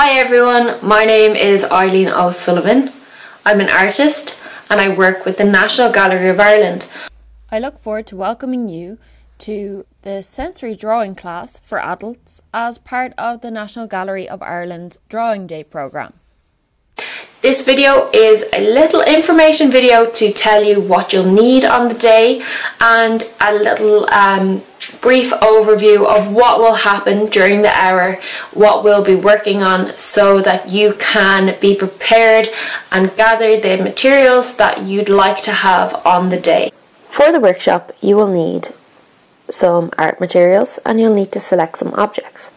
Hi everyone, my name is Eileen O'Sullivan. I'm an artist and I work with the National Gallery of Ireland. I look forward to welcoming you to the sensory drawing class for adults as part of the National Gallery of Ireland's Drawing Day programme. This video is a little information video to tell you what you'll need on the day and a little um, brief overview of what will happen during the hour, what we'll be working on so that you can be prepared and gather the materials that you'd like to have on the day. For the workshop you will need some art materials and you'll need to select some objects.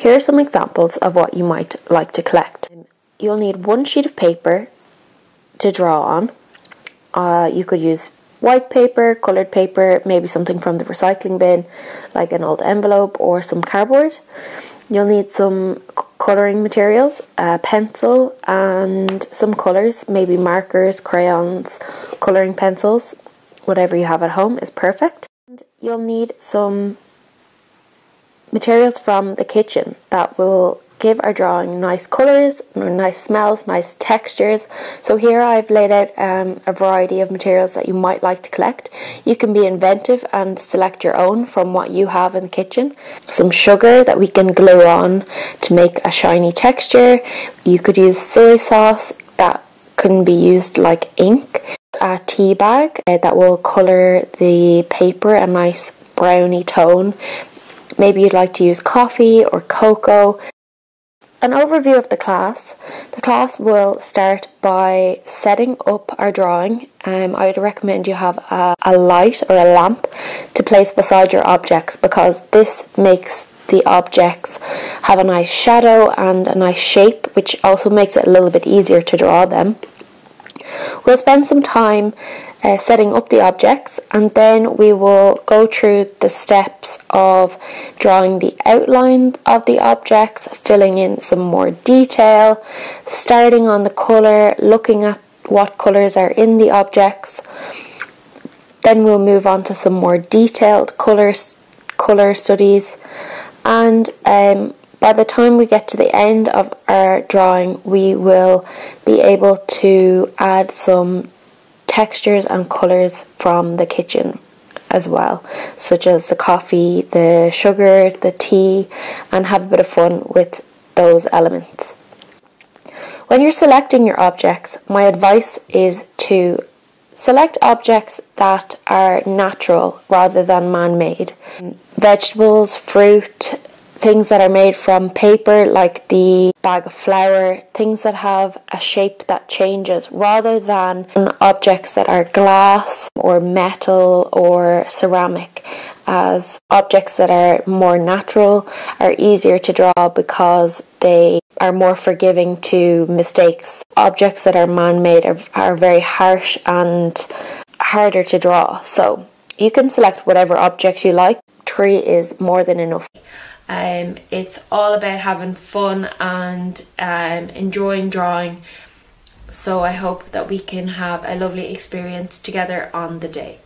Here are some examples of what you might like to collect you'll need one sheet of paper to draw on. Uh, you could use white paper, coloured paper, maybe something from the recycling bin, like an old envelope or some cardboard. You'll need some colouring materials, a pencil, and some colours, maybe markers, crayons, colouring pencils, whatever you have at home is perfect. And you'll need some materials from the kitchen that will give our drawing nice colours, nice smells, nice textures. So here I've laid out um, a variety of materials that you might like to collect. You can be inventive and select your own from what you have in the kitchen. Some sugar that we can glue on to make a shiny texture. You could use soy sauce that can be used like ink. A tea bag uh, that will colour the paper a nice browny tone. Maybe you'd like to use coffee or cocoa an overview of the class. The class will start by setting up our drawing. Um, I would recommend you have a, a light or a lamp to place beside your objects because this makes the objects have a nice shadow and a nice shape, which also makes it a little bit easier to draw them. We'll spend some time uh, setting up the objects and then we will go through the steps of drawing the outline of the objects, filling in some more detail, starting on the colour, looking at what colours are in the objects. Then we'll move on to some more detailed colours, colour studies and um, by the time we get to the end of our drawing we will be able to add some textures and colours from the kitchen as well, such as the coffee, the sugar, the tea, and have a bit of fun with those elements. When you're selecting your objects, my advice is to select objects that are natural rather than man made. Vegetables, fruit, things that are made from paper, like the bag of flour, things that have a shape that changes, rather than objects that are glass or metal or ceramic, as objects that are more natural are easier to draw because they are more forgiving to mistakes. Objects that are man made are, are very harsh and harder to draw. So you can select whatever objects you like. Three is more than enough. Um, it's all about having fun and um, enjoying drawing. So I hope that we can have a lovely experience together on the day.